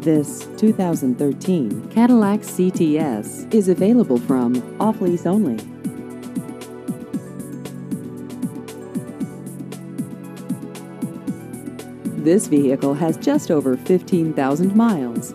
This 2013 Cadillac CTS is available from Off Lease Only. This vehicle has just over 15,000 miles.